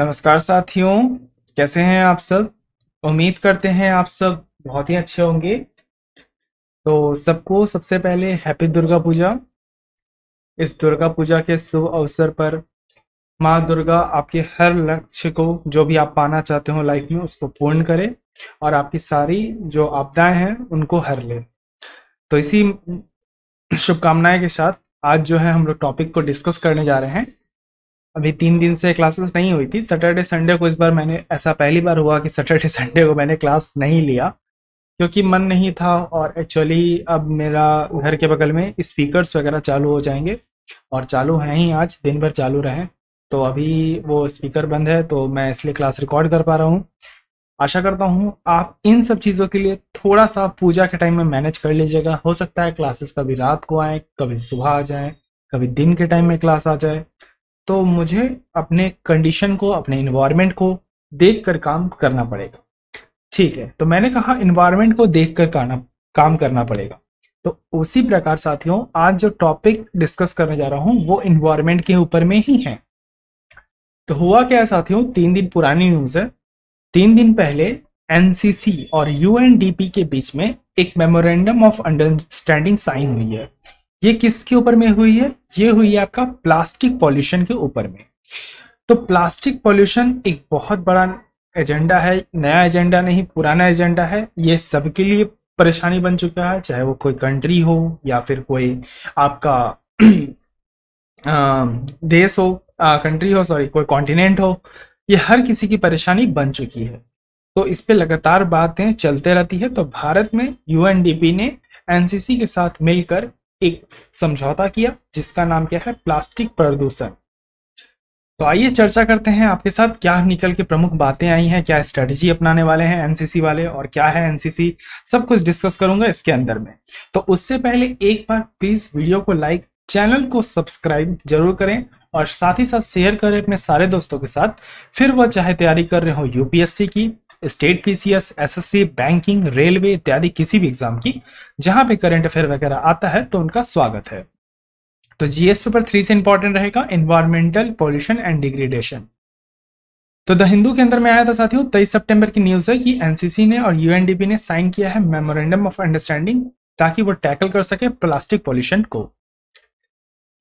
नमस्कार साथियों, कैसे हैं आप सब? उम्मीद करते हैं आप सब बहुत ही अच्छे होंगे। तो सबको सबसे पहले हैप्पी दुर्गा पूजा इस दुर्गा पूजा के शुभ अवसर पर माँ दुर्गा आपके हर लक्ष्य को जो भी आप पाना चाहते हो लाइफ में, उसको पूर्ण करे और आपकी सारी जो आपदाएँ हैं, उनको हर ले। तो इसी शुभकामनाएँ के साथ आज जो है हम लोग टॉपिक को डिस्कस करने जा रहे हैं। अभी तीन दिन से क्लासेस नहीं हुई थी। सैटरडे संडे को इस बार मैंने, ऐसा पहली बार हुआ कि सैटरडे संडे को मैंने क्लास नहीं लिया, क्योंकि मन नहीं था और एक्चुअली अब मेरा घर के बगल में स्पीकर्स वगैरह चालू हो जाएँगे और चालू हैं ही आज, दिन भर चालू रहें। तो अभी वो स्पीकर बंद है तो मैं इसलिए क्लास रिकॉर्ड कर पा रहा हूँ। आशा करता हूँ आप इन सब चीज़ों के लिए थोड़ा सा पूजा के टाइम में मैनेज कर लीजिएगा। हो सकता है क्लासेस कभी रात को आए, कभी सुबह आ जाए, कभी दिन के टाइम में क्लास आ जाए। तो मुझे अपने कंडीशन को, अपने इन्वायरमेंट को देख कर काम करना पड़ेगा। ठीक है तो मैंने कहा इन्वायरमेंट को देख कर करना काम करना पड़ेगा। तो उसी प्रकार साथियों, आज जो टॉपिक डिस्कस करने जा रहा हूँ, वो इन्वायरमेंट के ऊपर में ही है। तो हुआ क्या साथियों, तीन दिन पुरानी न्यूज़ है। तीन दिन पहले एनसीसी और यूएनडीपी के बीच में एक मेमोरेंडम ऑफ़ अंडरस्टैंडिंग साइन हुई है। ये किसके ऊपर में हुई है? ये हुई है आपका प्लास्टिक पॉल्यूशन के ऊपर में। तो प्लास्टिक पॉल्यूशन एक बहुत बड़ा एजेंडा है नया एजेंडा नहीं पुराना एजेंडा है। ये सबके लिए परेशानी बन चुका है चाहे वो कोई कंट्री हो या फिर कोई आपका देश हो आ, कंट्री हो सॉरी कोई कॉन्टिनेंट हो ये हर किसी की परेशानी बन चुकी है। तो इस पे लगातार बातें चलते रहती है। तो भारत में यूएनडीपी ने एनसीसी के साथ मिलकर एक समझौता किया, जिसका नाम क्या है? प्लास्टिक प्रदूषण। तो आइए चर्चा करते हैं आपके साथ, क्या निकल के प्रमुख बातें आई हैं, क्या स्ट्रेटेजी अपनाने वाले हैं एनसीसी वाले, और क्या है एनसीसी सब कुछ डिस्कस करूँगा इसके अंदर में। तो उससे पहले एक बार प्लीज़ वीडियो को लाइक चैनल को सब्सक्राइब ज़रूर करें और साथ ही साथ शेयर करें अपने सारे दोस्तों के साथ। फिर वह चाहे तैयारी कर रहे हो यूपीएससी की state PCS SSC banking railway इत्यादि किसी भी एग्ज़ाम की, जहाँ पे करंट अफेयर वगैरह आता है तो उनका स्वागत है। तो जीएस पेपर थ्री से इंपॉर्टेंट रहेगा इन्वायरमेंटल पॉल्यूशन एंड डिग्रेडेशन तो द हिंदू के अंदर में आया था साथियों, तेईस सितंबर की न्यूज़ है कि एनसीसी ने और यूएनडीपी ने साइन किया है मेमोरेंडम ऑफ़ अंडरस्टैंडिंग ताकि वो टैकल कर सके प्लास्टिक पॉल्यूशन को।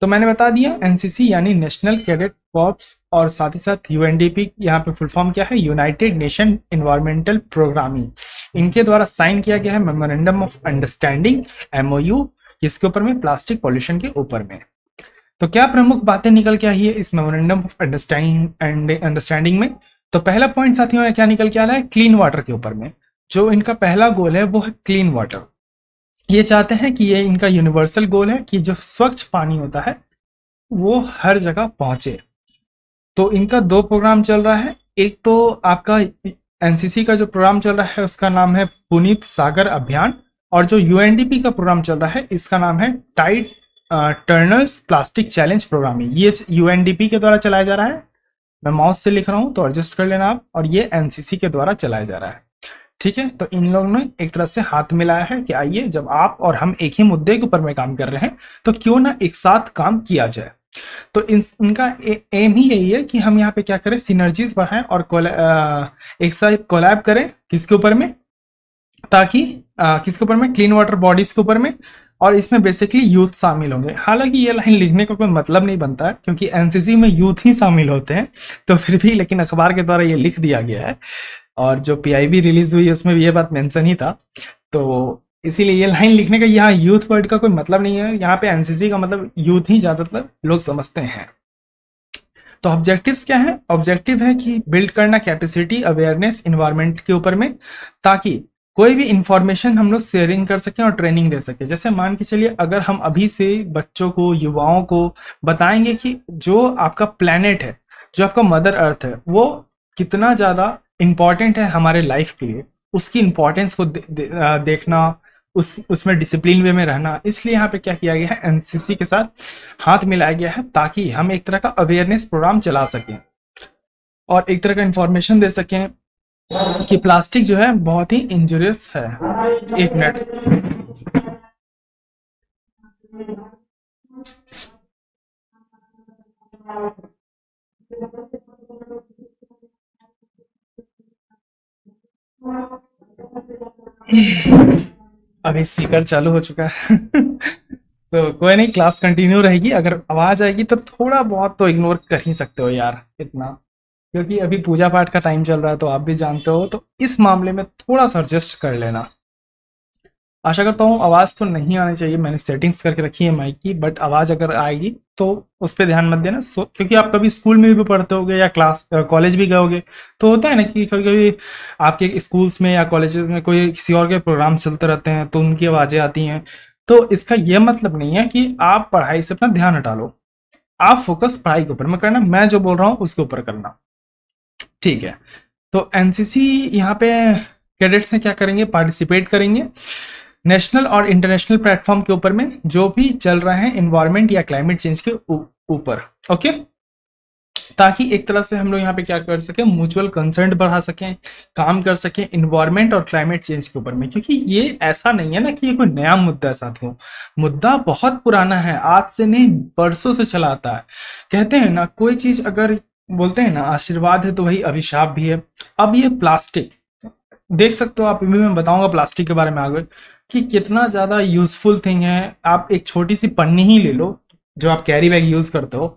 तो मैंने बता दिया एनसीसी यानी नेशनल कैडेट कॉप्स और साथ ही साथ यूएनडीपी यहाँ पे फुल फॉर्म क्या है यूनाइटेड नेशन इन्वायरमेंटल प्रोग्रामिंग इनके द्वारा साइन किया गया है मेमोरेंडम ऑफ़ अंडरस्टैंडिंग एमओयू किसके ऊपर में प्लास्टिक पॉल्यूशन के ऊपर में। तो क्या प्रमुख बातें निकल के आई है इस मेमोरेंडम ऑफ़ अंडरस्टैंडिंग अंडरस्टैंडिंग में? तो पहला पॉइंट साथियों, क्या निकल के आ रहा है? क्लीन वाटर के ऊपर में। जो इनका पहला गोल है, वो है क्लीन वाटर ये चाहते हैं कि ये इनका यूनिवर्सल गोल है कि जो स्वच्छ पानी होता है, वो हर जगह पहुँचे। तो इनका दो प्रोग्राम चल रहा है। एक तो आपका एनसीसी का जो प्रोग्राम चल रहा है, उसका नाम है पुनीत सागर अभियान और जो यूएनडीपी का प्रोग्राम चल रहा है, इसका नाम है Tide Turners plastic challenge programme ये यूएनडीपी के द्वारा चलाया जा रहा है। मैं माउस से लिख रहा हूँ तो एडजस्ट कर लेना आप और ये एनसीसी के द्वारा चलाया जा रहा है। ठीक है? तो इन लोगों ने एक तरह से हाथ मिलाया है कि आइए, जब आप और हम एक ही मुद्दे के ऊपर में काम कर रहे हैं तो क्यों ना एक साथ काम किया जाए? तो इन इनका एम ही यही है कि हम यहाँ पे क्या करें? सिनर्जीज बढ़ाएँ और एक साथ कोलैब करें किसके ऊपर में? ताकि किसके ऊपर में? क्लीन वाटर बॉडीज के ऊपर में। और इसमें बेसिकली यूथ शामिल होंगे। हालाँकि ये लाइन लिखने का को कोई मतलब नहीं बनता है क्योंकि एनसीसी में यूथ ही शामिल होते हैं तो फिर भी, लेकिन अखबार के द्वारा ये लिख दिया गया है। और जो पी रिलीज़ हुई, उसमें भी ये बात मेंशन ही था। तो इसीलिए ये लाइन लिखने का यहाँ यूथ वर्ड का कोई मतलब नहीं है। यहाँ पे एनसीसी का मतलब यूथ ही ज़्यादातर लोग समझते हैं। तो ऑब्जेक्टिव्स क्या है? ऑब्जेक्टिव है कि बिल्ड करना कैपेसिटी अवेयरनेस इन्वायरमेंट के ऊपर में, ताकि कोई भी इंफॉर्मेशन हम लोग शेयरिंग कर सकें और ट्रेनिंग दे सके। जैसे मान के चलिए, अगर हम अभी से बच्चों को, युवाओं को बताएँगे कि जो आपका प्लेनेट है, जो आपका मदर अर्थ है, वो कितना ज़्यादा इंपॉर्टेंट है हमारे लाइफ के लिए। उसकी इम्पोर्टेंस को दे, दे, देखना उस उसमें डिसिप्लिन वे में रहना। इसलिए यहाँ पे क्या किया गया है? एनसीसी के साथ हाथ मिलाया गया है ताकि हम एक तरह का अवेयरनेस प्रोग्राम चला सकें। और एक तरह का इंफॉर्मेशन दे सकें कि प्लास्टिक जो है बहुत ही इंजुरियस है। एक मिनट अभी स्पीकर चालू हो चुका है। तो कोई नहीं क्लास कंटिन्यू रहेगी। अगर आवाज़ आएगी तो थोड़ा बहुत तो इग्नोर कर ही सकते हो यार, इतना। क्योंकि अभी पूजा पाठ का टाइम चल रहा है तो आप भी जानते हो। तो इस मामले में थोड़ा सा एडजस्ट कर लेना। आशा करता हूँ आवाज़ तो नहीं आनी चाहिए, मैंने सेटिंग्स करके रखी है माइक की बट आवाज़ अगर आएगी तो उस पर ध्यान मत देना। सो क्योंकि आप कभी स्कूल में भी पढ़ते होगे या क्लास कॉलेज भी गए होगे तो होता है ना कि कभी कभी आपके स्कूल्स में या कॉलेज में कोई किसी और के प्रोग्राम चलते रहते हैं तो उनकी आवाज़ें आती हैं। तो इसका यह मतलब नहीं है कि आप पढ़ाई से अपना ध्यान हटा लो। आप फोकस पढ़ाई के ऊपर में करना, मैं जो बोल रहा हूँ उसके ऊपर करना। ठीक है? तो एनसीसी यहाँ पे कैडेट्स हैं क्या करेंगे? पार्टिसिपेट करेंगे। नेशनल और इंटरनेशनल प्लेटफॉर्म के ऊपर में जो भी चल रहा है इन्वायरमेंट या क्लाइमेट चेंज के ऊपर ओके ताकि एक तरह से हम लोग यहाँ पे क्या कर सके म्यूचुअल कंसर्न बढ़ा सकें, काम कर सकें इन्वायरमेंट और क्लाइमेट चेंज के ऊपर में। क्योंकि ये ऐसा नहीं है ना कि ये कोई नया मुद्दा है। साथियों मुद्दा बहुत पुराना है, आज से नहीं, बरसों से चला आता है। कहते हैं ना, कोई चीज़ अगर बोलते हैं ना, आशीर्वाद है तो वही अभिशाप भी है। अब ये प्लास्टिक, देख सकते हो आप, अभी मैं बताऊँगा प्लास्टिक के बारे में आगे। कि कितना ज़्यादा यूजफुल थिंग है, आप एक छोटी सी पन्नी ही ले लो, जो आप कैरी बैग यूज़ करते हो।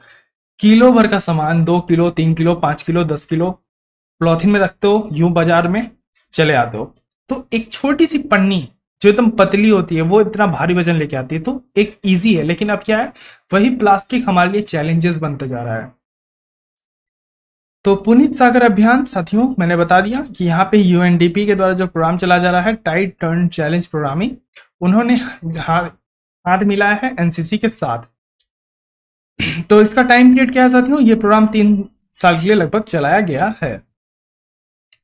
किलो भर का सामान, दो किलो, तीन किलो, पाँच किलो, दस किलो प्लॉथिन में रखते हो, यूँ बाज़ार में चले आते हो। तो एक छोटी सी पन्नी, जो एकदम पतली होती है, वो इतना भारी वज़न लेके आती है तो एक इजी है। लेकिन अब क्या है, वही प्लास्टिक हमारे लिए चैलेंजेस बनते जा रहा है। तो पुनीत सागर अभियान, साथियों, मैंने बता दिया कि यहाँ पे यूएनडीपी के द्वारा जो प्रोग्राम चला जा रहा है टाइट टर्न चैलेंज प्रोग्रामिंग उन्होंने हाथ मिलाया है एनसीसी के साथ। तो इसका टाइम पीरियड क्या है, साथियों? ये प्रोग्राम तीन साल के लिए लगभग चलाया गया है।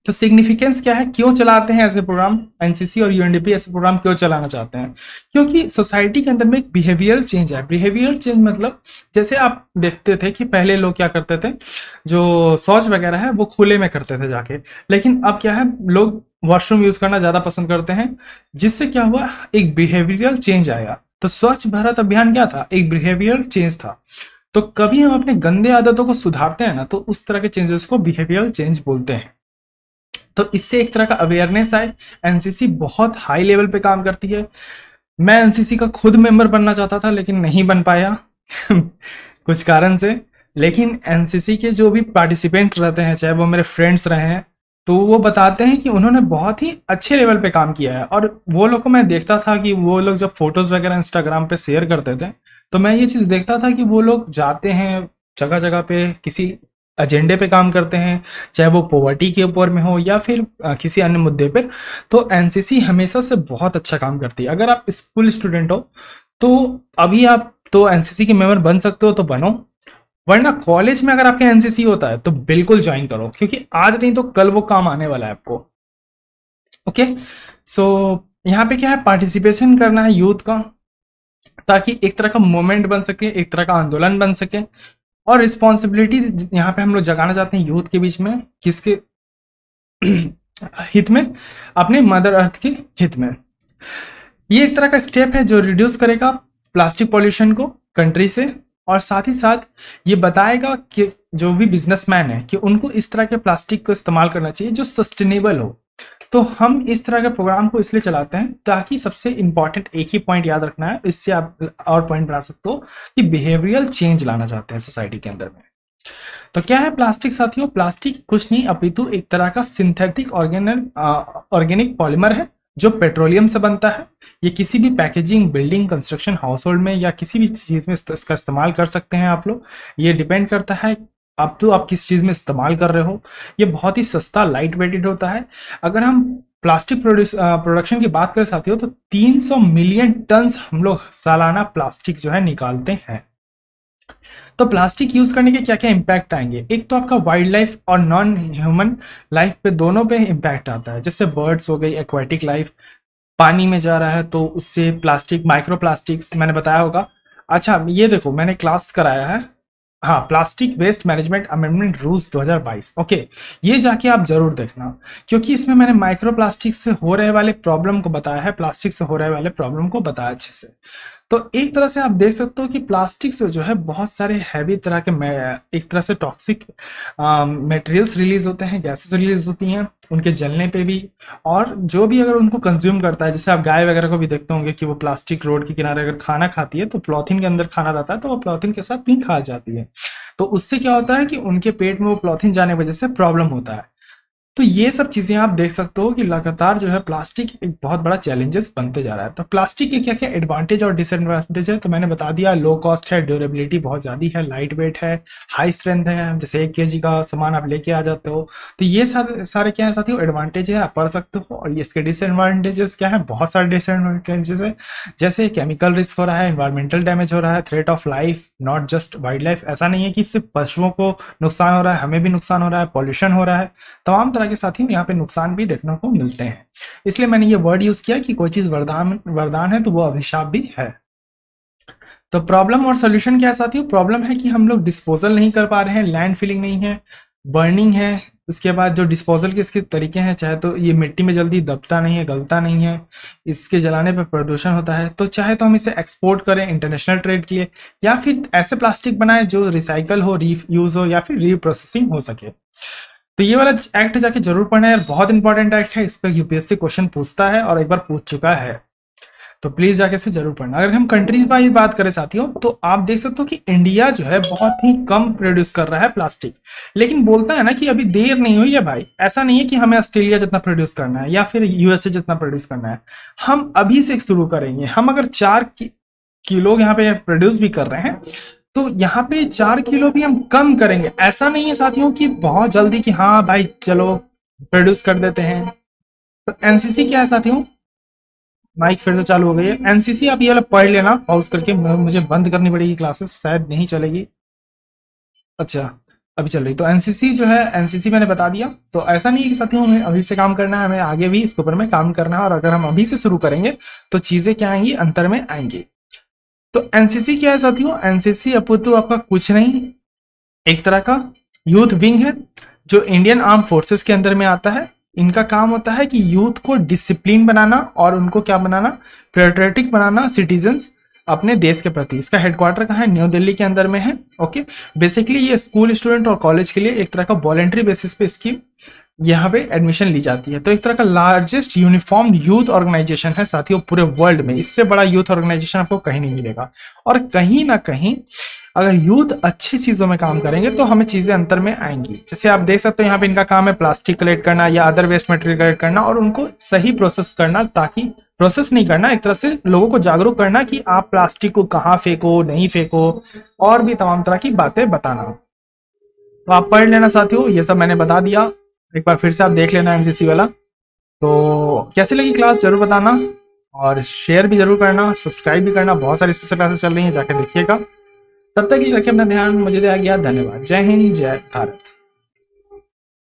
तो सिग्निफिकेंस क्या है? क्यों चलाते हैं ऐसे प्रोग्राम एनसीसी और यूएनडीपी ऐसे प्रोग्राम क्यों चलाना चाहते हैं? क्योंकि सोसाइटी के अंदर में एक बिहेवियरल चेंज है बिहेवियरल चेंज मतलब जैसे आप देखते थे कि पहले लोग क्या करते थे, जो शौच वगैरह है, वो खुले में करते थे जाके। लेकिन अब क्या है, लोग वॉशरूम यूज़ करना ज़्यादा पसंद करते हैं, जिससे क्या हुआ, एक बिहेवियरल चेंज आया। तो स्वच्छ भारत अभियान क्या था? एक बिहेवियर चेंज था। तो कभी हम अपने गंदे आदतों को सुधारते हैं ना तो उस तरह के चेंजेस को बिहेवियरल चेंज बोलते हैं। तो इससे एक तरह का अवेयरनेस आए। एनसीसी बहुत हाई लेवल पे काम करती है। मैं एनसीसी का खुद मेंबर बनना चाहता था, लेकिन नहीं बन पाया। कुछ कारण से। लेकिन एनसीसी के जो भी पार्टिसिपेंट रहते हैं, चाहे वो मेरे फ्रेंड्स रहे हैं तो वो बताते हैं कि उन्होंने बहुत ही अच्छे लेवल पे काम किया है। और वो लोग को मैं देखता था कि वो लोग जब फ़ोटोज़ वगैरह इंस्टाग्राम पे शेयर करते थे तो मैं ये चीज़ देखता था कि वो लोग जाते हैं जगह जगह पे किसी एजेंडे पे काम करते हैं, चाहे वो पॉवर्टी के ऊपर में हो या फिर किसी अन्य मुद्दे पर तो एनसीसी हमेशा से बहुत अच्छा काम करती है। अगर आप स्कूल स्टूडेंट हो तो अभी आप तो एनसीसी के मेंबर बन सकते हो तो बनो। वरना कॉलेज में अगर आपके एनसीसी होता है तो बिल्कुल ज्वाइन करो, क्योंकि आज नहीं तो कल वो काम आने वाला है आपको। ओके सो यहाँ पे क्या है? पार्टिसिपेशन करना है यूथ का, ताकि एक तरह का मोमेंट बन सके, एक तरह का आंदोलन बन सके। और रिस्पॉन्सिबिलिटी यहाँ पे हम लोग जगाना चाहते हैं यूथ के बीच में, किसके हित में? अपने मदर अर्थ के हित में। ये एक तरह का स्टेप है जो रिड्यूस करेगा प्लास्टिक पॉल्यूशन को कंट्री से और साथ ही साथ ये बताएगा कि जो भी बिजनेसमैन है कि उनको इस तरह के प्लास्टिक को इस्तेमाल करना चाहिए जो सस्टेनेबल हो। तो हम इस तरह के प्रोग्राम को इसलिए चलाते हैं ताकि सबसे इंपॉर्टेंट एक ही पॉइंट याद रखना है। इससे आप और पॉइंट बना सकते हो कि बिहेवियरल चेंज लाना चाहते हैं सोसाइटी के अंदर में। तो क्या है प्लास्टिक साथियों? प्लास्टिक कुछ नहीं, अपितु एक तरह का सिंथेटिक ऑर्गेनिक पॉलीमर है, जो पेट्रोलियम से बनता है। ये किसी भी packaging building construction household में या किसी भी चीज़ में इसका इस्तेमाल कर सकते हैं आप लोग। ये डिपेंड करता है अब तो आप किस चीज़ में इस्तेमाल कर रहे हो? ये बहुत ही सस्ता लाइट वेटेड होता है। अगर हम प्लास्टिक प्रोड्यूस प्रोडक्शन की बात कर हो तो 300 मिलियन टन हम लोग सालाना प्लास्टिक जो है निकालते हैं। तो प्लास्टिक यूज़ करने के क्या क्या इम्पैक्ट आएँगे? एक तो आपका वाइल्ड लाइफ और नॉन ह्यूमन लाइफ पे दोनों पे इम्पैक्ट आता है। जैसे बर्ड्स हो गई एक्वाटिक लाइफ पानी में जा रहा है तो उससे प्लास्टिक माइक्रो प्लास्टिक्स मैंने बताया होगा। अच्छा ये देखो, मैंने क्लास कराया है। हाँ plastic waste management amendment rules 2022 okay, ये जाके आप ज़रूर देखना, क्योंकि इसमें मैंने माइक्रो प्लास्टिक से हो रहे वाले प्रॉब्लम को बताया है, प्लास्टिक से हो रहे वाले प्रॉब्लम को बताया अच्छे से। तो एक तरह से आप देख सकते हो कि प्लास्टिक से जो है बहुत सारे हैवी तरह के एक तरह से टॉक्सिक मटेरियल्स रिलीज़ होते हैं गैसेस रिलीज़ होती हैं, उनके जलने पे भी। और जो भी अगर उनको कंज्यूम करता है, जैसे आप गाय वगैरह को भी देखते होंगे कि वो प्लास्टिक रोड के किनारे अगर खाना खाती है तो प्लॉथिन के अंदर खाना रहता है तो वो प्लॉथिन के साथ नहीं खा जाती है। तो उससे क्या होता है कि उनके पेट में वो प्लॉथिन जाने की वजह से प्रॉब्लम होता है। तो ये सब चीज़ें आप देख सकते हो कि लगातार जो है प्लास्टिक एक बहुत बड़ा चैलेंजेस बनते जा रहा है। तो प्लास्टिक के क्या क्या एडवांटेज और डिसएडवांटेज है? तो मैंने बता दिया लो कॉस्ट है ड्यूरेबिलिटी बहुत ज़्यादा है लाइट वेट है हाई स्ट्रेंथ है। जैसे एक के का सामान आप लेके आ जाते हो तो ये सारे क्या है साथी एडवांटेज है, आप पढ़ सकते हो। और इसके डिसएडवांटेजेस क्या है? बहुत सारे डिसएडवांटेजेस है। जैसे केमिकल रिस्क हो रहा है इन्वायरमेंटल डैमेज हो रहा है threat of life not just wildlife ऐसा नहीं है कि सिर्फ़ पशुओं को नुकसान हो रहा है, हमें भी नुकसान हो रहा है पॉल्यूशन हो रहा है। तमाम तरह के साथियों यहाँ पे नुकसान भी देखने को मिलते हैं। इसलिए मैंने ये वर्ड यूज़ किया कि कोई चीज़ वरदान वरदान है तो वो अभिशाप भी है। तो प्रॉब्लम और सोल्यूशन क्या है साथियों? प्रॉब्लम है कि हम लोग डिस्पोजल नहीं कर पा रहे हैं लैंड फिलिंग नहीं है बर्निंग है, उसके बाद जो डिस्पोजल के इसके तरीके हैं, चाहे तो ये मिट्टी में जल्दी दबता नहीं है, गलता नहीं है, इसके जलाने पर प्रदूषण होता है तो चाहे तो हम इसे एक्सपोर्ट करें इंटरनेशनल ट्रेड के लिए, या फिर ऐसे प्लास्टिक बनाए जो रिसाइकल हो री यूज़ हो, या फिर रीप्रोसेसिंग हो सके। तो ये वाला एक्ट जाके ज़रूर पढ़ना है। बहुत इंपॉर्टेंट एक्ट है। इस पर यूपीएससी क्वेश्चन पूछता है और एक बार पूछ चुका है। तो प्लीज़ जाके इसे ज़रूर पढ़ना। अगर हम कंट्रीज़ वाइज बात करें साथियों तो आप देख सकते हो कि इंडिया जो है बहुत ही कम प्रोड्यूस कर रहा है प्लास्टिक लेकिन बोलता है ना कि अभी देर नहीं हुई है भाई। ऐसा नहीं है कि हमें ऑस्ट्रेलिया जितना प्रोड्यूस करना है या फिर यूएसए जितना प्रोड्यूस करना है। हम अभी से शुरू करेंगे। हम अगर चार किलो यहाँ पे प्रोड्यूस भी कर रहे हैं तो यहाँ पे चार किलो भी हम कम करेंगे। ऐसा नहीं है साथियों कि बहुत जल्दी कि हाँ भाई चलो प्रोड्यूस कर देते हैं। तो एनसीसी क्या है साथियों? माइक फिर से चालू हो गई है। एनसीसी आप ये वाला पढ़ लेना। पॉज करके मुझे बंद करनी पड़ेगी क्लासेस शायद नहीं चलेगी। अच्छा अभी चल रही। तो एनसीसी जो है एनसीसी मैंने बता दिया। तो ऐसा नहीं है कि साथियों, हमें अभी से काम करना है, हमें आगे भी इसके ऊपर में काम करना है। और अगर हम अभी से शुरू करेंगे तो चीज़ें क्या आएँगी? अंतर में आएँगी। तो एनसीसी क्या है साथियों? एनसीसी अपुतु आपका कुछ नहीं। एक तरह का यूथ विंग है, जो इंडियन आर्म फोर्सेस के अंदर में आता है। इनका काम होता है कि यूथ को डिसिप्लिन बनाना और उनको क्या बनाना? पेट्रियोटिक बनाना सिटीजन्स अपने देश के प्रति। इसका हेडक्वार्टर कहाँ है? न्यू दिल्ली के अंदर में है ओके बेसिकली ये स्कूल स्टूडेंट और कॉलेज के लिए एक तरह का वॉलेंट्री बेसिस पे इसकी यहाँ पे एडमिशन ली जाती है। तो एक तरह का लार्जेस्ट यूनिफॉर्म यूथ ऑर्गेनाइजेशन है साथियों पूरे वर्ल्ड में। इससे बड़ा यूथ ऑर्गेनाइजेशन आपको कहीं नहीं मिलेगा। और कहीं ना कहीं अगर यूथ अच्छी चीज़ों में काम करेंगे तो हमें चीज़ें अंतर में आएँगी। जैसे आप देख सकते हो यहाँ पे इनका काम है प्लास्टिक कलेक्ट करना या अदर वेस्ट मटेरियल कलेक्ट करना और उनको सही प्रोसेस करना ताकि प्रोसेस नहीं करना, एक तरह से लोगों को जागरूक करना कि आप प्लास्टिक को कहाँ फेंको, नहीं फेंको और भी तमाम तरह की बातें बताना। तो आप पढ़ लेना साथियों, ये सब मैंने बता दिया। एक बार फिर से आप देख लेना एनसीसी वाला। तो कैसे लगी क्लास, ज़रूर बताना। और शेयर भी ज़रूर करना सब्सक्राइब भी करना। बहुत सारी स्पेशल क्लासेस चल रही हैं जाकर देखिएगा। तब तक ये रखिए अपना ध्यान। मुझे दिया गया, धन्यवाद। जय हिंद, जय भारत।